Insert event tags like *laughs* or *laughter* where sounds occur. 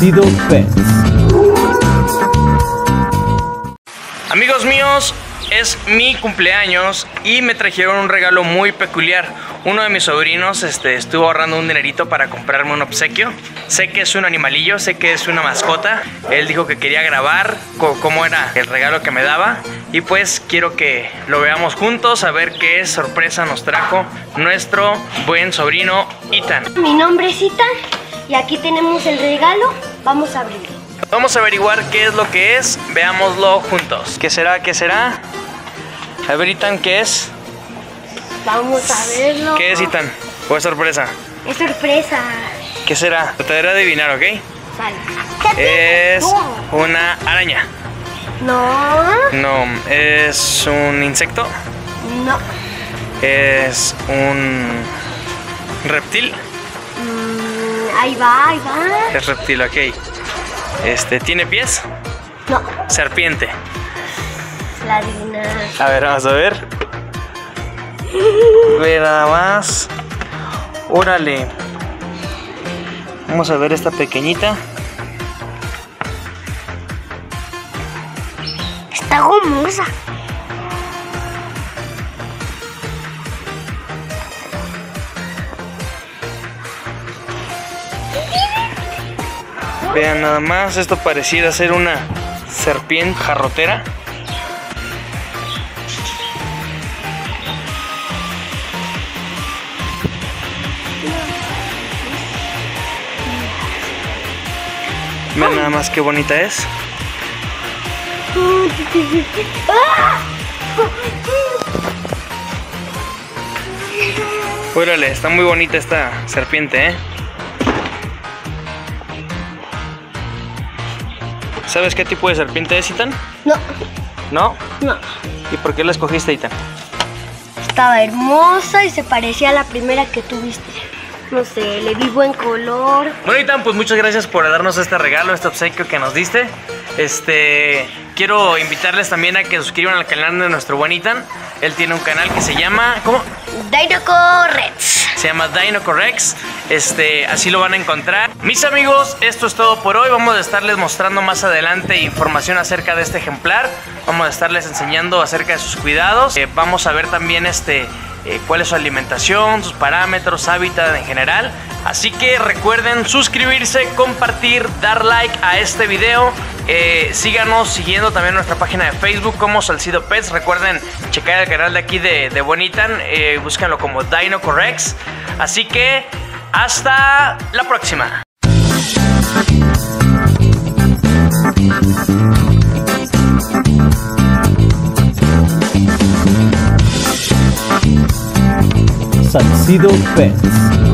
Pets. Amigos míos, es mi cumpleaños y me trajeron un regalo muy peculiar. Uno de mis sobrinos este, estuvo ahorrando un dinerito para comprarme un obsequio. Sé que es un animalillo, sé que es una mascota. Él dijo que quería grabar cómo era el regalo que me daba. Y pues quiero que lo veamos juntos, a ver qué sorpresa nos trajo nuestro buen sobrino Ethan. Mi nombre es Ethan y aquí tenemos el regalo. Vamos a abrirlo. Vamos a averiguar qué es lo que es, veámoslo juntos. ¿Qué será? ¿Qué será? A ver, Ethan, ¿qué es? Vamos a verlo. ¿Qué es, Ethan? ¿O es sorpresa? Es sorpresa. ¿Qué será? Trataré de adivinar, ¿ok? Vale. Es una araña. No, No, es un insecto. no. Es un reptil. Mm, ahí va, ahí va. Es reptil, ok. Este, ¿tiene pies? No, Serpiente. la adivina. A ver, vamos a ver. *laughs* Ve nada más. Órale. Vamos a ver esta pequeñita. Está gomosa. Vean nada más, esto pareciera ser una serpiente jarrotera. Vean nada más qué bonita es. Órale, está muy bonita esta serpiente, ¿eh? ¿Sabes qué tipo de serpiente es, Ethan? No, ¿No? no. ¿Y por qué la escogiste, Ethan? Estaba hermosa y se parecía a la primera que tuviste. No sé, le vi buen color. Bueno, Ethan, pues muchas gracias por darnos este regalo, este obsequio que nos diste. Este, quiero invitarles también a que suscriban al canal de nuestro buen Ethan. Él tiene un canal que se llama, ¿cómo? Dinoco Reds. Se llama Dino Correx. Este, así lo van a encontrar. Mis amigos, esto es todo por hoy. Vamos a estarles mostrando más adelante información acerca de este ejemplar. Vamos a estarles enseñando acerca de sus cuidados. Eh, vamos a ver también este eh, cuál es su alimentación, sus parámetros, hábitat en general. Así que recuerden suscribirse, compartir, dar like a este video. Eh, síganos siguiendo también nuestra página de Facebook como Salcido Pets. Recuerden checar el canal de aquí de, Bonitan. Eh, como Dino Correx. Así que hasta la próxima. Salcido Pets.